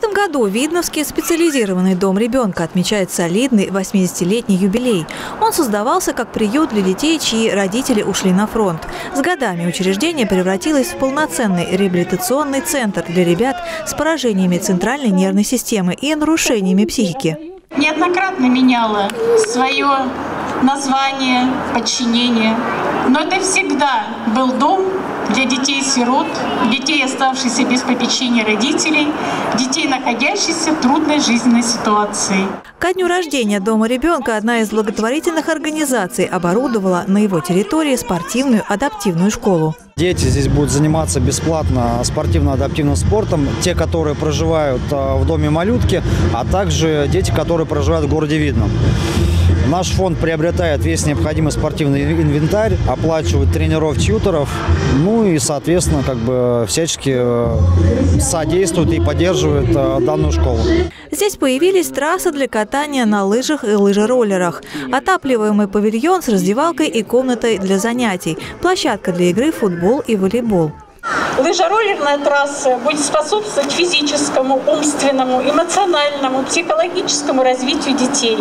этом году Видновский специализированный дом ребенка отмечает солидный 80-летний юбилей. Он создавался как приют для детей, чьи родители ушли на фронт. С годами учреждение превратилось в полноценный реабилитационный центр для ребят с поражениями центральной нервной системы и нарушениями психики. Неоднократно меняла свое название, подчинение. Но это всегда был дом для детей-сирот, детей, оставшихся без попечения родителей, детей, находящихся в трудной жизненной ситуации. Ко дню рождения Дома ребенка одна из благотворительных организаций оборудовала на его территории спортивную адаптивную школу. Дети здесь будут заниматься бесплатно спортивно-адаптивным спортом. Те, которые проживают э, в доме малютки, а также дети, которые проживают в городе Видном. Наш фонд приобретает весь необходимый спортивный инвентарь, оплачивает тренеров, тьютеров, ну и, соответственно, как бы всячески э, содействует и поддерживает э, данную школу. Здесь появились трассы для катания на лыжах и лыжероллерах, отапливаемый павильон с раздевалкой и комнатой для занятий, площадка для игры в футбол и волейбол. Лыжероллерная трасса будет способствовать физическому, умственному, эмоциональному, психологическому развитию детей.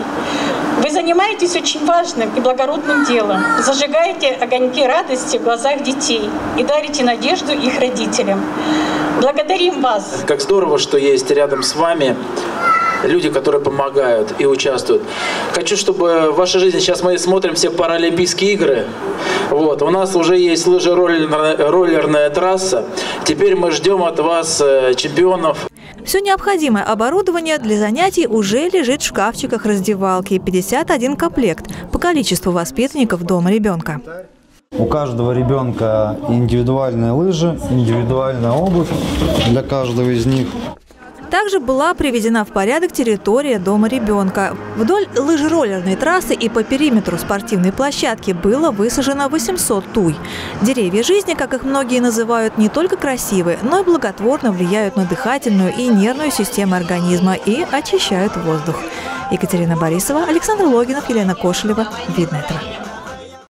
Вы занимаетесь очень важным и благородным делом. Зажигаете огоньки радости в глазах детей и дарите надежду их родителям. Благодарим вас. Как здорово, что есть рядом с вами люди, которые помогают и участвуют. Хочу, чтобы в вашей жизни, сейчас мы смотрим все Паралимпийские игры, вот, у нас уже есть лыжероллерная трасса, теперь мы ждем от вас э, чемпионов. Все необходимое оборудование для занятий уже лежит в шкафчиках раздевалки. 51 комплект по количеству воспитанников дома ребенка. У каждого ребенка индивидуальные лыжи, индивидуальная обувь для каждого из них. Также была приведена в порядок территория дома ребенка. Вдоль лыжероллерной трассы и по периметру спортивной площадки было высажено 800 туй. Деревья жизни, как их многие называют, не только красивы, но и благотворно влияют на дыхательную и нервную систему организма и очищают воздух. Екатерина Борисова, Александр Логинов, Елена Кошелева. Видно это.